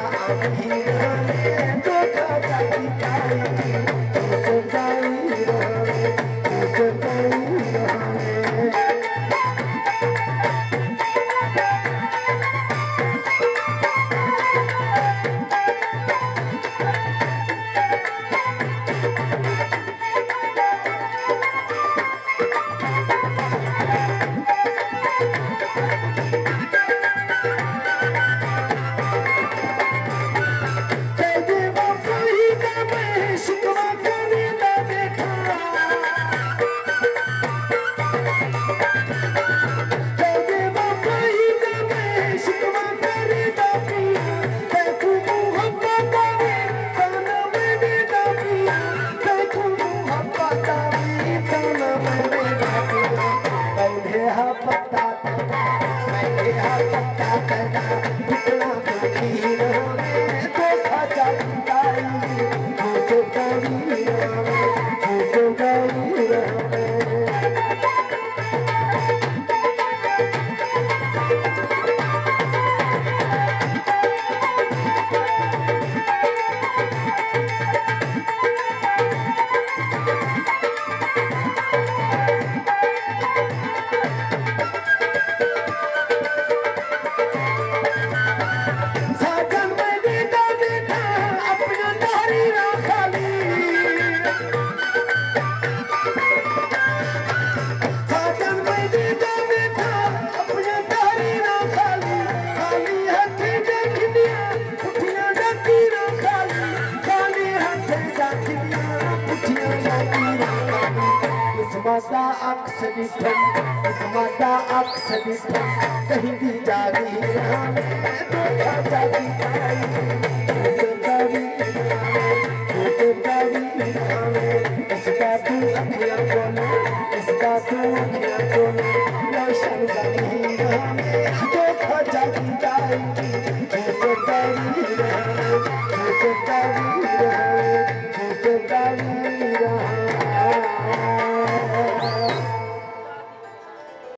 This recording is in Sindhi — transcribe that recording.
Yeah. da da da da da da da da भाषा की बि